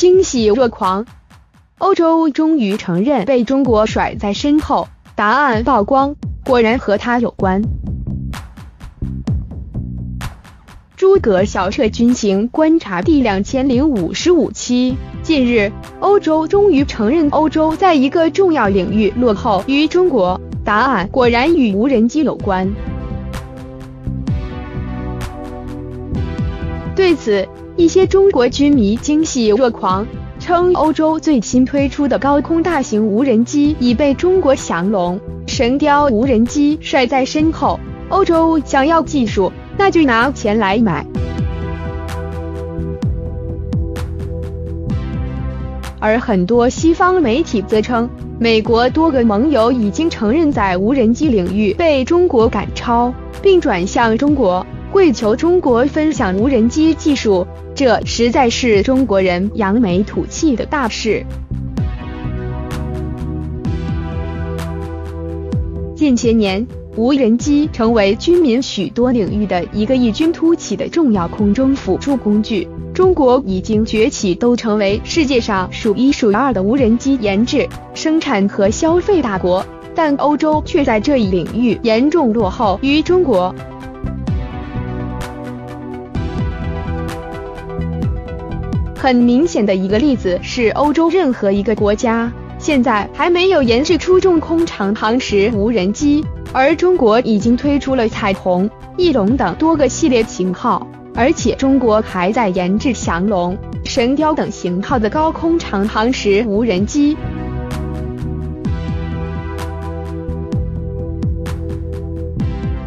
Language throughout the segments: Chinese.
惊喜若狂。欧洲终于承认被中国甩在身后，答案曝光，果然和他有关。诸葛小车军情观察第两千零五十五期。近日，欧洲终于承认欧洲在一个重要领域落后于中国，答案果然与无人机有关。对此，一些中国军迷惊喜若狂，称欧洲最新推出的高空大型无人机已被中国降龙、神雕无人机甩在身后。欧洲想要技术。那就拿钱来买。而很多西方媒体则称，美国多个盟友已经承认在无人机领域被中国赶超，并转向中国，跪求中国分享无人机技术。这实在是中国人扬眉吐气的大事。近些年。无人机成为军民许多领域的一个异军突起的重要空中辅助工具。中国已经崛起，都成为世界上数一数二的无人机研制、生产和消费大国，但欧洲却在这一领域严重落后于中国。很明显的一个例子是，欧洲任何一个国家现在还没有研制出重空长航时无人机。而中国已经推出了彩虹、翼龙等多个系列型号，而且中国还在研制降龙、神雕等型号的高空长航时无人机。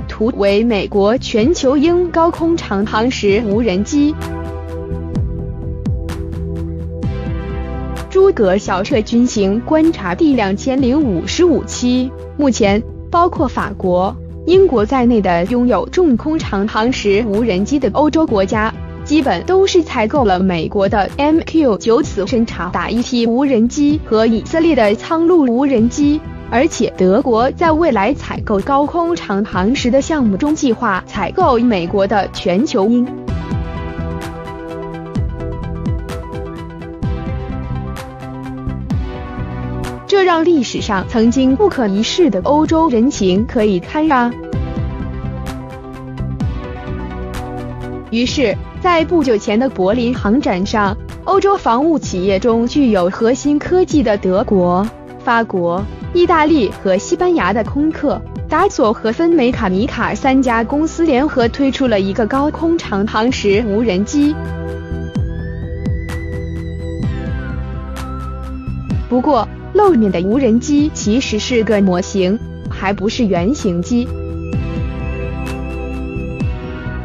图为美国全球鹰高空长航时无人机。诸葛小车军情观察第两千零五十五期，目前。包括法国、英国在内的拥有重空长航时无人机的欧洲国家，基本都是采购了美国的 MQ-9 死神察打一 T 无人机和以色列的苍鹭无人机，而且德国在未来采购高空长航时的项目中，计划采购美国的全球鹰。这让历史上曾经不可一世的欧洲人情可以堪啊！于是，在不久前的柏林航展上，欧洲防务企业中具有核心科技的德国、法国、意大利和西班牙的空客、达索和芬美卡尼卡三家公司联合推出了一个高空长航时无人机。不过，露面的无人机其实是个模型，还不是原型机。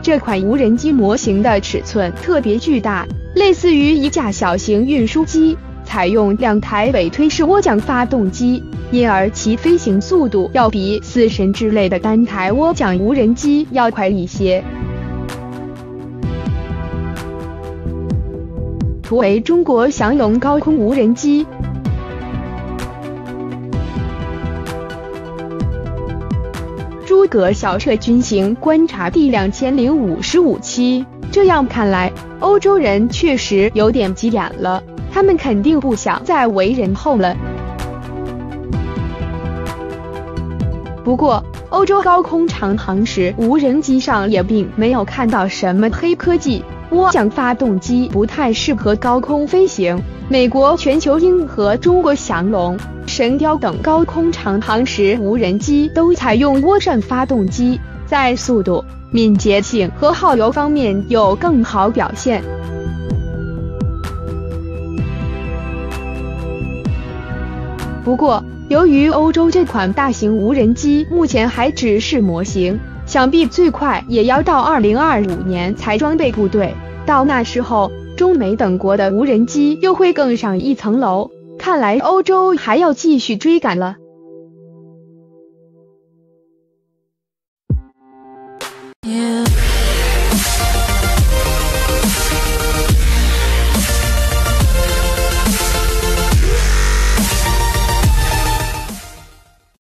这款无人机模型的尺寸特别巨大，类似于一架小型运输机，采用两台尾推式涡桨发动机，因而其飞行速度要比死神之类的单台涡桨无人机要快一些。图为中国翔龙高空无人机。格小车军情观察第两千零五十五期。这样看来，欧洲人确实有点急眼了，他们肯定不想再为人后了。不过，欧洲高空长航时无人机上也并没有看到什么黑科技，涡桨发动机不太适合高空飞行。美国全球鹰和中国降龙。神雕等高空长航时无人机都采用涡扇发动机，在速度、敏捷性和耗油方面有更好表现。不过，由于欧洲这款大型无人机目前还只是模型，想必最快也要到二零二五年才装备部队。到那时候，中美等国的无人机又会更上一层楼。看来欧洲还要继续追赶了。